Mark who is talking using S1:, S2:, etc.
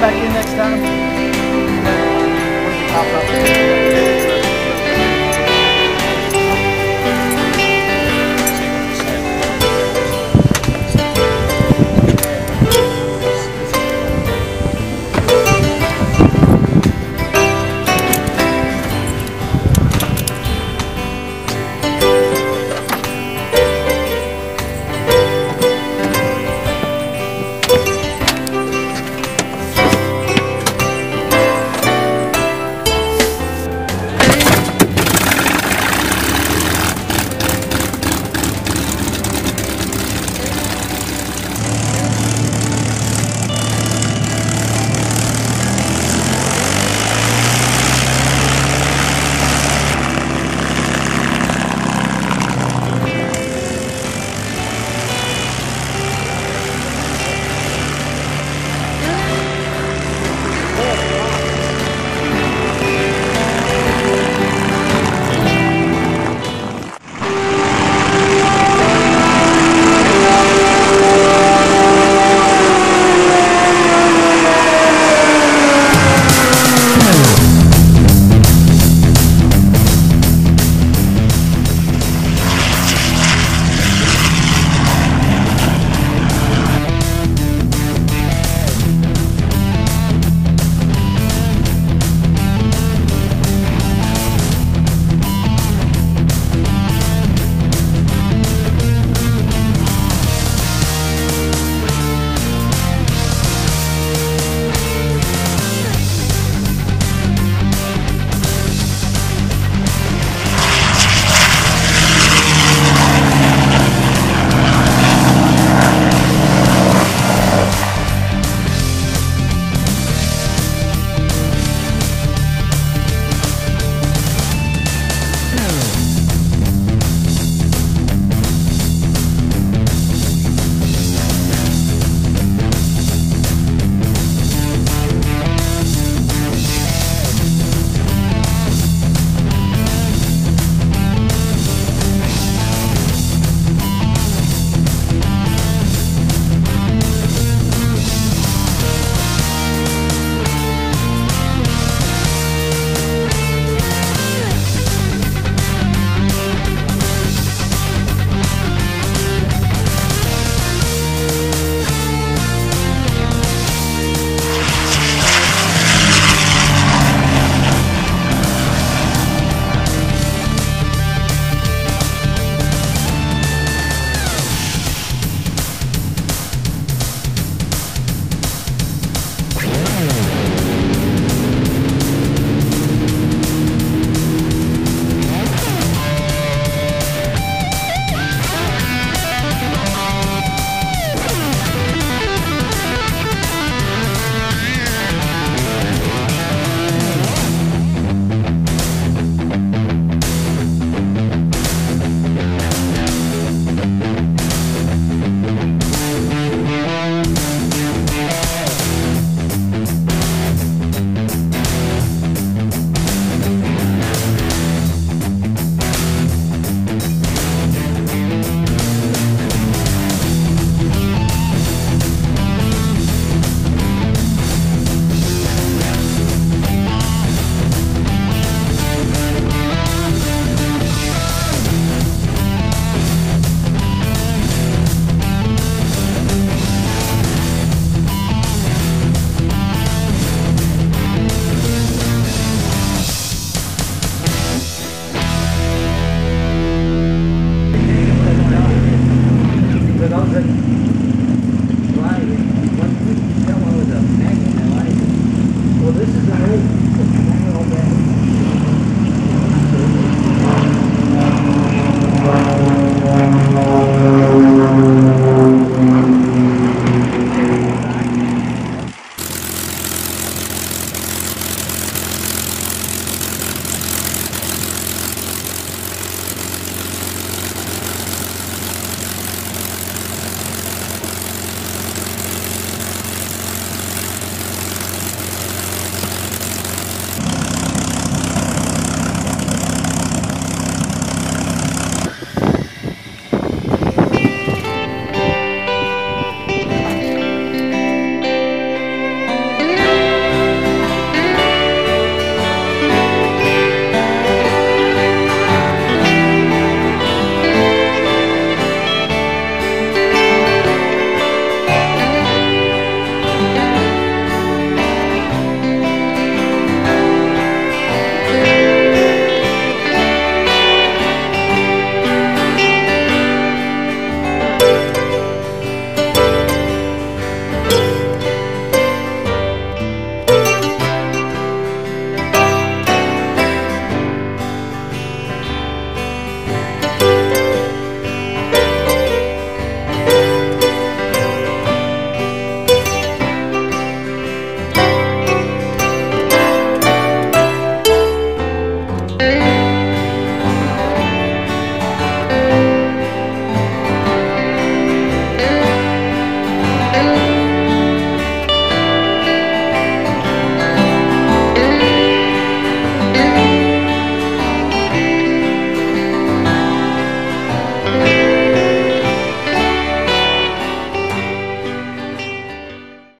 S1: come back in next time.